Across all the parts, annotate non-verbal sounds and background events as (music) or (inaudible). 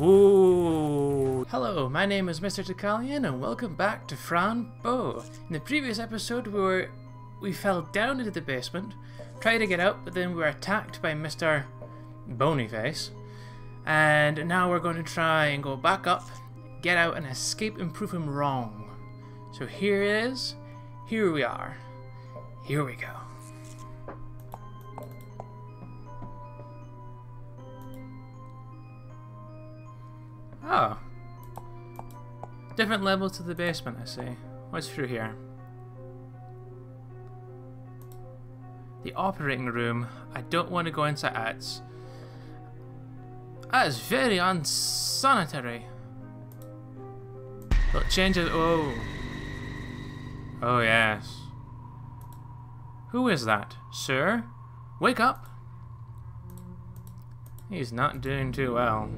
Ooh. Hello, my name is Mr. Ticalian and welcome back to Fran Bow. In the previous episode we were we fell down into the basement, tried to get out, but then we were attacked by Mr. Bonyface. And now we're going to try and go back up, get out and escape and prove him wrong. So here is, here we are. Here we go. Oh. Different levels to the basement, I see. What's through here? The operating room. I don't want to go into that. That is very unsanitary. But change it. Oh. Oh, yes. Who is that? Sir? Wake up! He's not doing too well.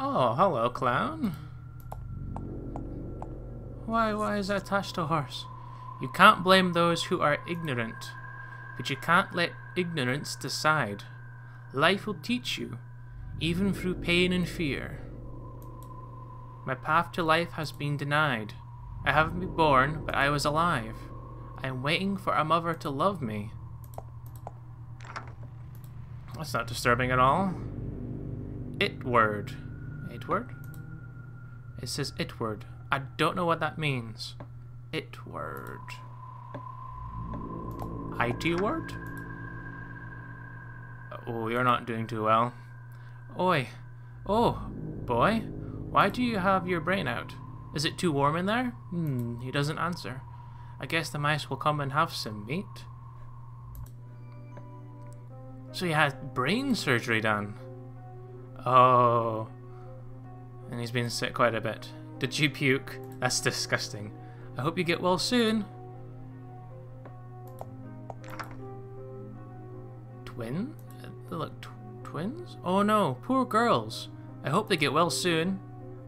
Oh, hello, clown. Why, why is that attached to a horse? You can't blame those who are ignorant, but you can't let ignorance decide. Life will teach you, even through pain and fear. My path to life has been denied. I haven't been born, but I was alive. I am waiting for a mother to love me. That's not disturbing at all. Itward. Itward? It says it word. I don't know what that means. Itward. IT word? Oh, you're not doing too well. Oi. Oh, boy. Why do you have your brain out? Is it too warm in there? Hmm, he doesn't answer. I guess the mice will come and have some meat. So he had brain surgery done. Oh. And he's been sick quite a bit. Did you puke? That's disgusting. I hope you get well soon. Twin? They look tw twins? Oh no, poor girls. I hope they get well soon.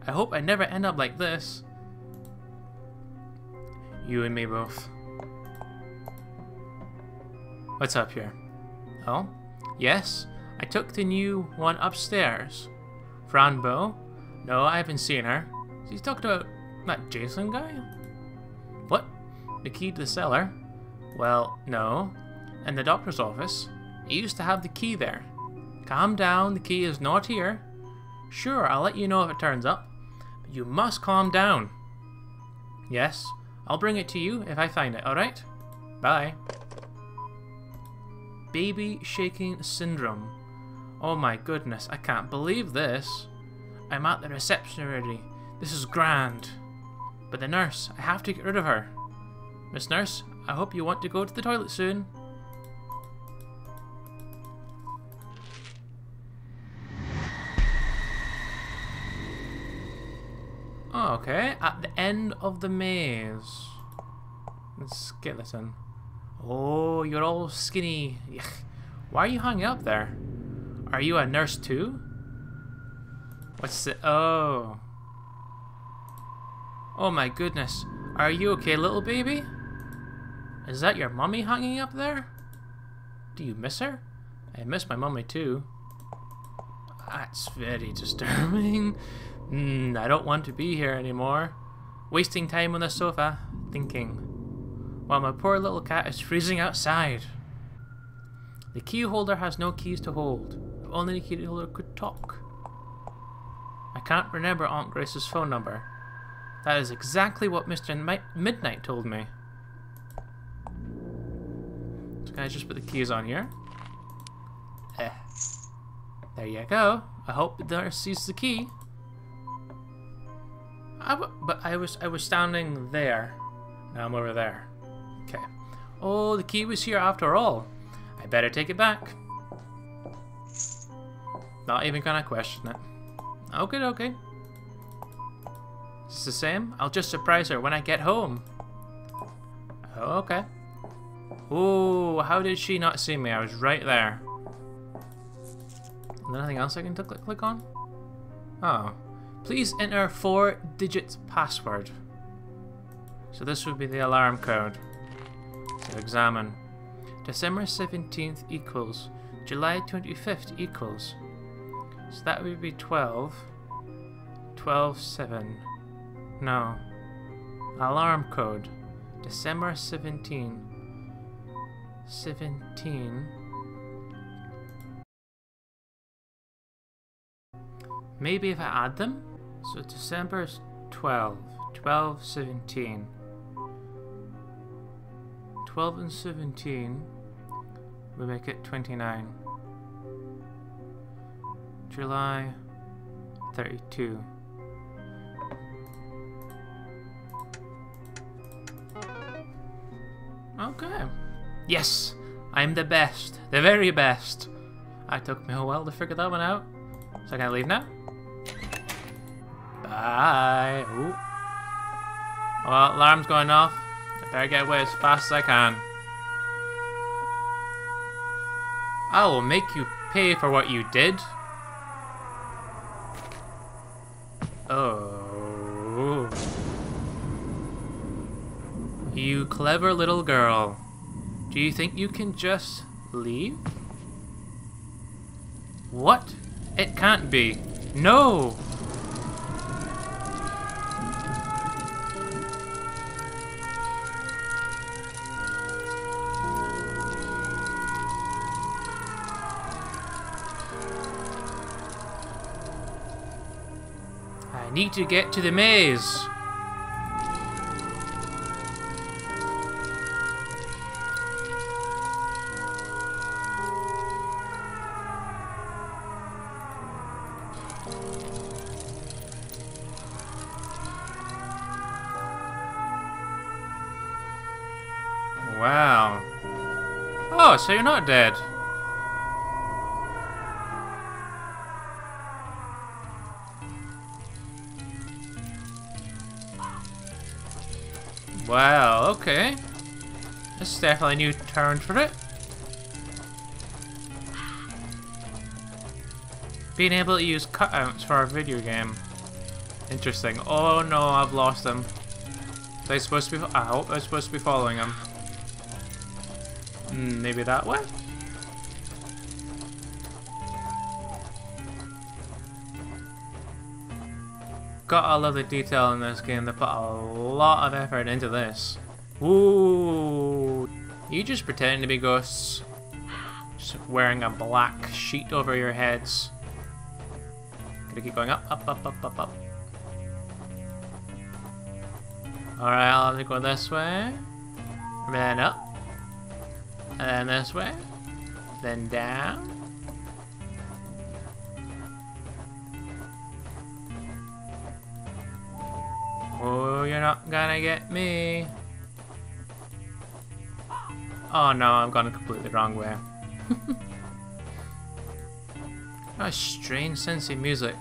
I hope I never end up like this. You and me both. What's up here? Oh? Yes? I took the new one upstairs. Fran Bow? No, I haven't seen her. She's talked about that Jason guy? What? The key to the cellar? Well, no. And the doctor's office? He used to have the key there. Calm down, the key is not here. Sure, I'll let you know if it turns up. But you must calm down. Yes, I'll bring it to you if I find it, alright? Bye. Baby shaking syndrome. Oh my goodness, I can't believe this. I'm at the reception already. This is grand. But the nurse, I have to get rid of her. Miss Nurse, I hope you want to go to the toilet soon. Okay, at the end of the maze. Let's get this in. Oh, you're all skinny. Why are you hanging up there? Are you a nurse too? What's the... Oh. Oh my goodness. Are you okay, little baby? Is that your mummy hanging up there? Do you miss her? I miss my mummy too. That's very disturbing. (laughs) Mm, I don't want to be here anymore. Wasting time on the sofa, thinking. While my poor little cat is freezing outside. The key holder has no keys to hold. If only the key holder could talk. I can't remember Aunt Grace's phone number. That is exactly what Mr. Mi Midnight told me. So can I just put the keys on here? Eh. There you go. I hope the nurse sees the key. I but I was I was standing there. Now I'm over there. Okay. Oh, the key was here after all. I better take it back. Not even gonna question it. Okay, okay. Is the same? I'll just surprise her when I get home. Okay. Oh, how did she not see me? I was right there. Nothing else I can click, click on? Oh. Please enter four digit password. So this would be the alarm code. To examine. December 17th equals July 25th equals. So that would be 12. 12 7. No. Alarm code. December 17. 17. Maybe if I add them? So December 12. 12, 17. 12 and 17 we make it 29. July 32. Okay. Yes, I'm the best. The very best. I took me a while to figure that one out. So I can I leave now? Bye. Ooh. Well, alarm's going off. I better get away as fast as I can. I will make you pay for what you did. Oh. You clever little girl. Do you think you can just leave? What? It can't be. No! I need to get to the maze. Wow. Oh, so you're not dead. Wow, okay. This is definitely a new turn for it. Being able to use cutouts for a video game. Interesting. Oh no, I've lost them. They supposed to be? I hope they're supposed to be following him. Hmm, maybe that way? Got a lot of detail in this game. They put a lot of effort into this. Ooh, you just pretending to be ghosts. Just wearing a black sheet over your heads. Gotta keep going up, up, up, up, up, up. Alright, I'll have to go this way. And then up. And then this way. Then down. Oh, you're not gonna get me. Oh no, I'm gone completely wrong way. (laughs) a strange sense of music.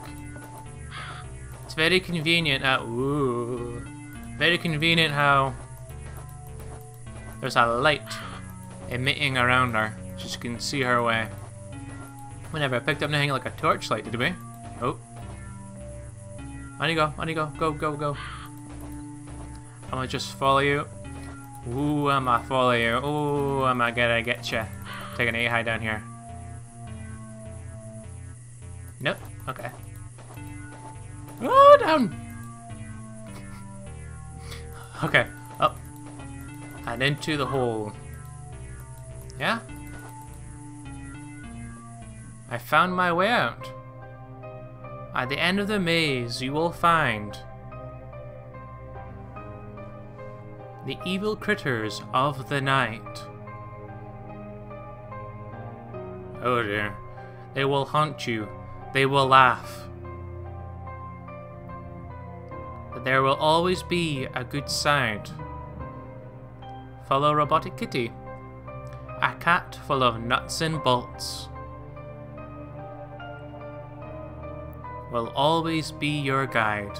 It's very convenient how, ooh, very convenient how there's a light emitting around her, so she can see her way. Whenever I picked up anything like a torchlight, did we? Oh. On you go, on you go, go, go, go. I'm gonna just follow you. Ooh, I'm gonna follow you. Ooh, I'm gonna get you. Take an A high down here. Nope. Okay. Oh, down. (laughs) okay. Up. And into the hole. Yeah? I found my way out. At the end of the maze, you will find the evil critters of the night. Oh dear. They will haunt you. They will laugh. But there will always be a good side. Follow Robotic Kitty. A cat full of nuts and bolts. Will always be your guide.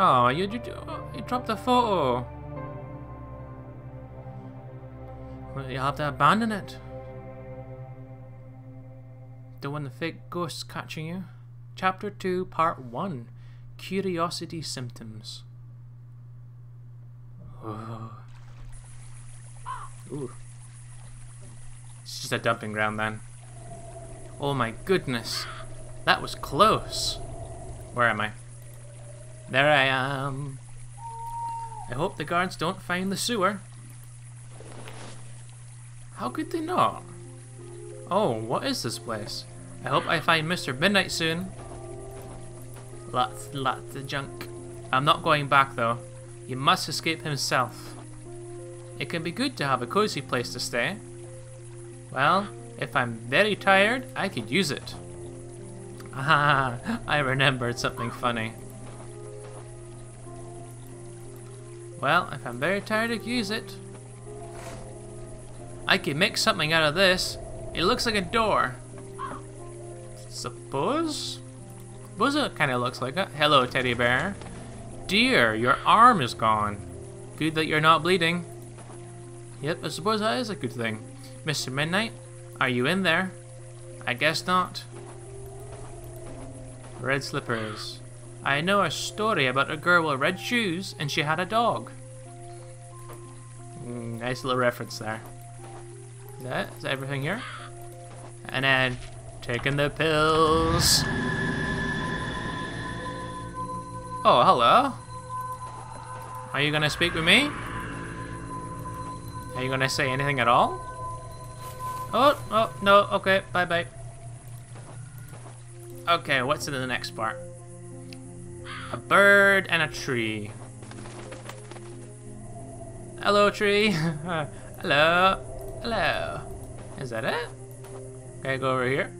Oh, you, you, you dropped the photo. Well, you have to abandon it. Don't want the fake ghosts catching you. Chapter 2, Part 1 Curiosity Symptoms. Oh. Ooh. It's just a dumping ground then. Oh my goodness. That was close. Where am I? There I am. I hope the guards don't find the sewer. How could they not? Oh, what is this place? I hope I find Mr. Midnight soon. Lots, lots of junk. I'm not going back though. He must escape himself. It can be good to have a cozy place to stay. Well, if I'm very tired, I could use it. Ah, (laughs) I remembered something funny. Well, if I'm very tired, I could use it. I can make something out of this. It looks like a door. Suppose? Suppose it kind of looks like it. Hello, teddy bear. Dear, your arm is gone. Good that you're not bleeding. Yep, I suppose that is a good thing. Mr. Midnight, are you in there? I guess not. Red slippers. I know a story about a girl with red shoes and she had a dog. Mm, nice little reference there. That, is everything here? And then taking the pills. Oh, hello. Are you gonna speak with me? Are you gonna say anything at all? Oh, oh, no, okay, bye bye. Okay, what's in the next part? A bird and a tree. Hello, tree. (laughs) Hello. Hello. Is that it? Okay, go over here.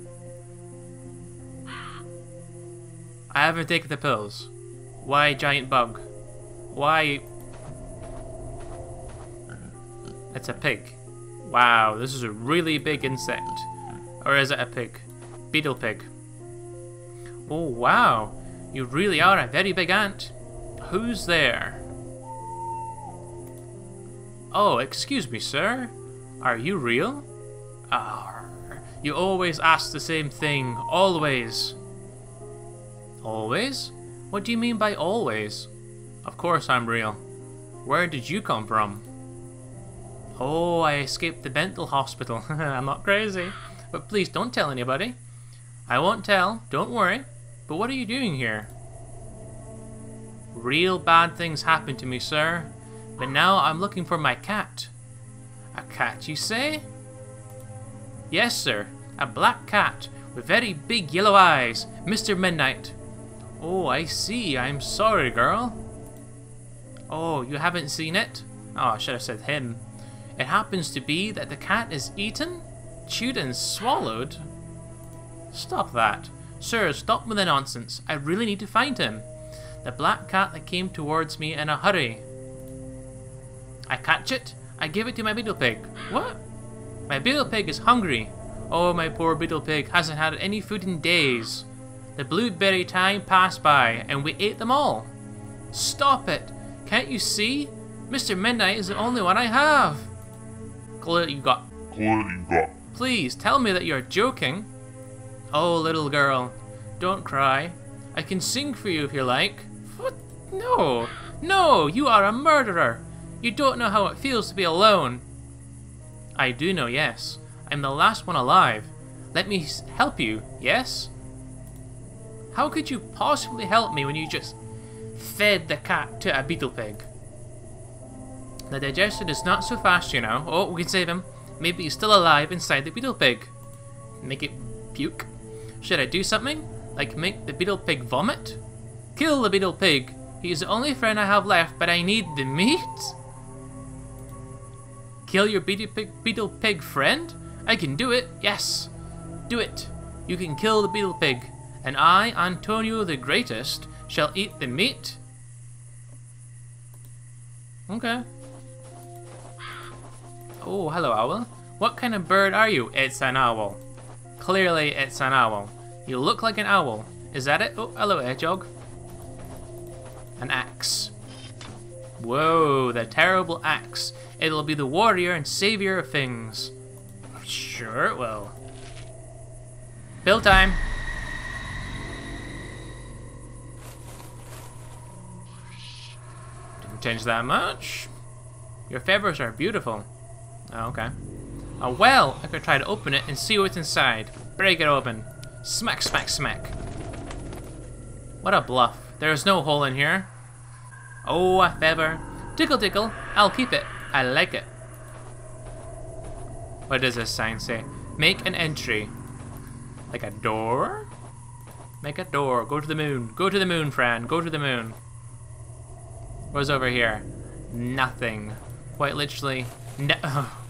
I haven't taken the pills. Why giant bug? Why? It's a pig. Wow, this is a really big insect. Or is it a pig? Beetle pig. Oh, wow. You really are a very big ant. Who's there? Oh, excuse me, sir. Are you real? Ah, you always ask the same thing. Always. Always? What do you mean by always? Of course I'm real. Where did you come from? Oh, I escaped the mental hospital. (laughs) I'm not crazy. But please don't tell anybody. I won't tell, don't worry. But what are you doing here? Real bad things happened to me, sir. But now I'm looking for my cat. A cat, you say? Yes, sir. A black cat with very big yellow eyes. Mr. Midnight. Oh, I see. I'm sorry, girl. Oh, you haven't seen it? Oh, I should have said him. It happens to be that the cat is eaten, chewed and swallowed. Stop that. Sir, stop with the nonsense. I really need to find him. The black cat that came towards me in a hurry. I catch it, I give it to my beetle pig. What? My beetle pig is hungry. Oh, my poor beetle pig hasn't had any food in days. The blueberry time passed by, and we ate them all. Stop it! Can't you see? Mr. Midnight is the only one I have. Clearly you got. Clearly you got. Please tell me that you're joking. Oh, little girl, don't cry. I can sing for you if you like. What? No, no, you are a murderer. You don't know how it feels to be alone. I do know, yes. I'm the last one alive. Let me help you, yes? How could you possibly help me when you just fed the cat to a beetle pig? The digestion is not so fast, you know. Oh, we can save him. Maybe he's still alive inside the beetle pig. Make it puke. Should I do something? Like make the beetle pig vomit? Kill the beetle pig. He's the only friend I have left, but I need the meat? Kill your beetle pig, beetle pig friend? I can do it, yes. Do it. You can kill the beetle pig, and I, Antonio the Greatest, shall eat the meat. Okay. Oh, hello, owl. What kind of bird are you? It's an owl. Clearly, it's an owl. You look like an owl. Is that it? Oh, hello, hedgehog. An axe. Whoa, the terrible axe. It'll be the warrior and savior of things. Sure it will. Bill time. Didn't change that much. Your feathers are beautiful. Oh, okay. Oh, well, I could try to open it and see what's inside. Break it open. Smack, smack, smack. What a bluff. There's no hole in here. Oh, a feather. Tickle, tickle. I'll keep it. I like it. What does this sign say? Make an entry. Like a door? Make a door. Go to the moon. Go to the moon, Fran. Go to the moon. What's over here? Nothing. Quite literally, no. (laughs)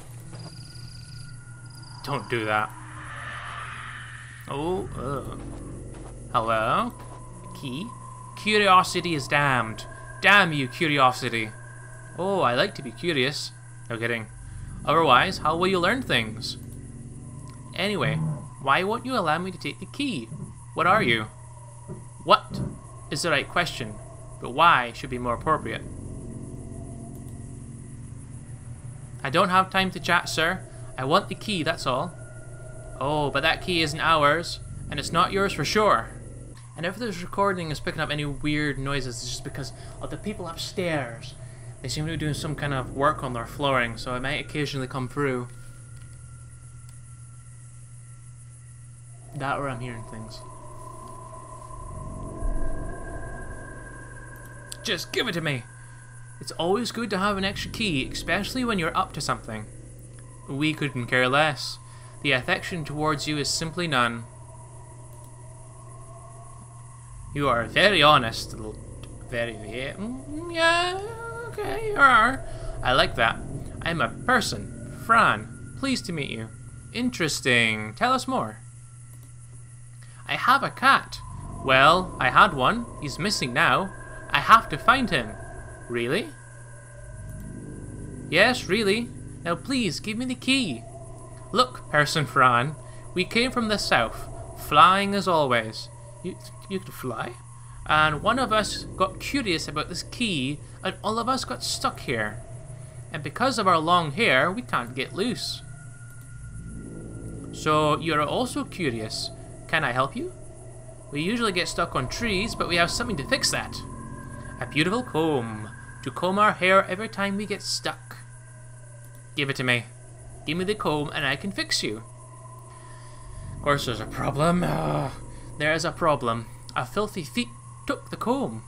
Don't do that. Oh, uh. Hello? Key? Curiosity is damned. Damn you, curiosity. Oh, I like to be curious. No kidding. Otherwise, how will you learn things? Anyway, why won't you allow me to take the key? What are you? What is the right question, but why should be more appropriate. I don't have time to chat, sir. I want the key, that's all. Oh, but that key isn't ours, and it's not yours for sure. And if this recording is picking up any weird noises, it's just because of the people upstairs. They seem to be doing some kind of work on their flooring, so it might occasionally come through. That or I'm hearing things. Just give it to me! It's always good to have an extra key, especially when you're up to something. We couldn't care less. The affection towards you is simply none. You are very honest. Very, very, mm, yeah, okay, you are. I like that. I'm a person. Fran, pleased to meet you. Interesting. Tell us more. I have a cat. Well, I had one. He's missing now. I have to find him. Really? Yes, really. Now please, give me the key. Look, Person Fran, we came from the south, flying as always. You, you could fly? And one of us got curious about this key, and all of us got stuck here. And because of our long hair, we can't get loose. So, you're also curious. Can I help you? We usually get stuck on trees, but we have something to fix that. A beautiful comb to comb our hair every time we get stuck. Give it to me. Give me the comb and I can fix you. Of course there's a problem. Oh, (sighs) there is a problem. A filthy thief took the comb.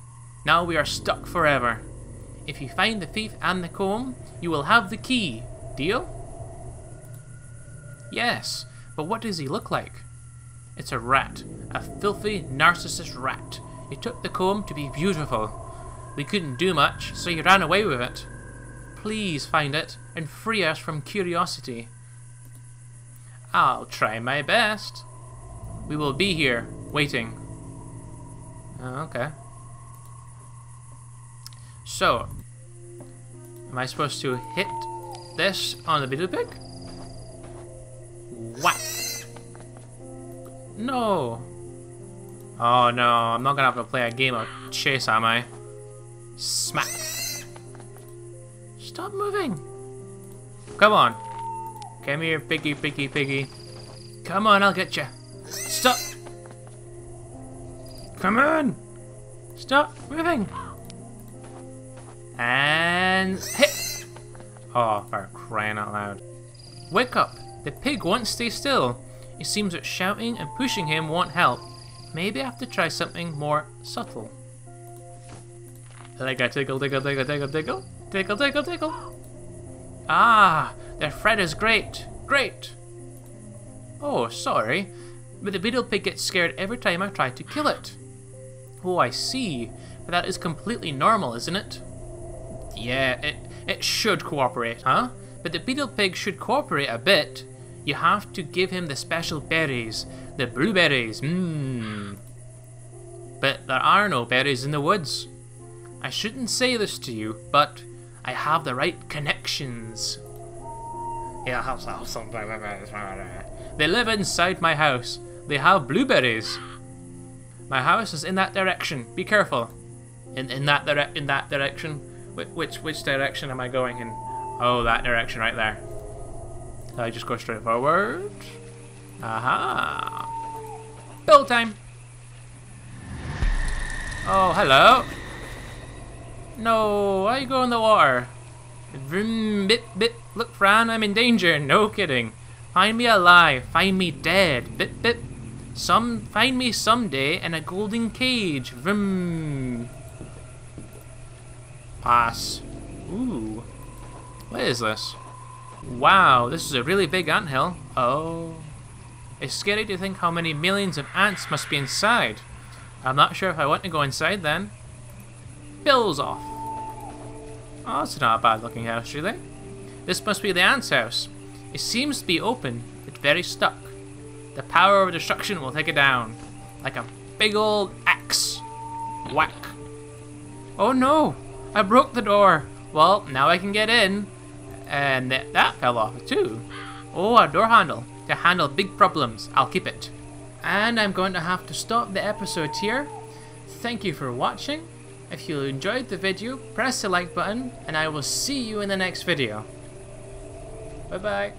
Now we are stuck forever. If you find the thief and the comb, you will have the key. Deal? Yes, but what does he look like? It's a rat. A filthy, narcissist rat. He took the comb to be beautiful. We couldn't do much, so he ran away with it. Please find it and free us from curiosity. I'll try my best. We will be here, waiting. Oh, okay. So, am I supposed to hit this on the beetle pig? What? No. Oh no, I'm not gonna have to play a game of chase, am I? Smack. Stop moving. Come on. Come here, piggy, piggy, piggy. Come on, I'll get you. Stop. Come on. Stop moving. And hit. Oh, for crying out loud. Wake up. The pig won't stay still. It seems that shouting and pushing him won't help. Maybe I have to try something more subtle. Like a tickle, tickle, tickle, tickle, tickle, tickle, tickle, tickle. Ah, their Fred is great, great. Oh, sorry, but the beetle pig gets scared every time I try to kill it. Oh, I see. But that is completely normal, isn't it? Yeah, it, it should cooperate, huh? But the beetle pig should cooperate a bit. You have to give him the special berries, the blueberries, mmm. But there are no berries in the woods. I shouldn't say this to you, but I have the right connections. Yeah, helps, helps. They live inside my house. They have blueberries. My house is in that direction. Be careful. In in that dire in that direction. Which, which which direction am I going in? Oh, that direction right there. So I just go straight forward. Aha. Build time. Oh, hello. No, you go in the water? Vroom, bip, bip. Look, Fran, I'm in danger. No kidding. Find me alive. Find me dead. Bip bip. Some find me someday in a golden cage. Vroom. Pass. Ooh. What is this? Wow, this is a really big anthill. Oh. It's scary to think how many millions of ants must be inside. I'm not sure if I want to go inside then. Bills off. Oh, it's not a bad looking house, really. This must be the ant's house. It seems to be open, but very stuck. The power of destruction will take it down. Like a big old axe. Whack. Oh no! I broke the door. Well, now I can get in. And th that fell off too. Oh, a door handle. To handle big problems. I'll keep it. And I'm going to have to stop the episode here. Thank you for watching. If you enjoyed the video, press the like button, and I will see you in the next video. Bye bye.